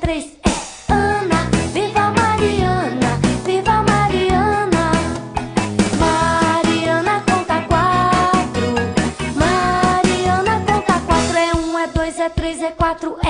três, é Ana. Viva Mariana, viva Mariana. Mariana conta quatro. Mariana conta quatro. É um, é dois, é três, é quatro, é